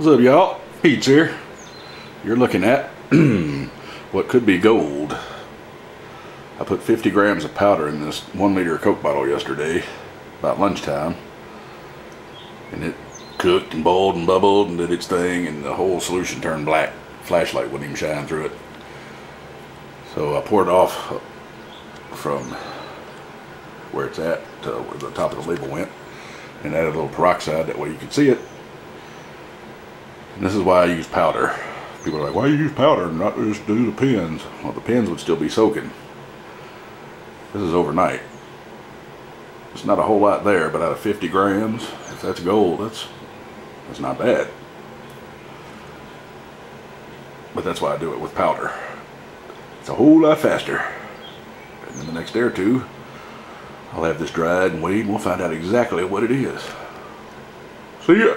What's up, y'all? Pete's here. You're looking at what could be gold. I put 50 grams of powder in this one liter Coke bottle yesterday, about lunchtime. And it cooked and boiled and bubbled and did its thing, and the whole solution turned black. Flashlight wouldn't even shine through it. So I poured off from where it's at to where the top of the label went and added a little peroxide that way you could see it and this is why I use powder. People are like why you use powder and not just do the pins? Well the pins would still be soaking. This is overnight. It's not a whole lot there but out of 50 grams if that's gold that's that's not bad. But that's why I do it with powder. It's a whole lot faster. And then the next day or two I'll have this dried and weighed and we'll find out exactly what it is. See ya.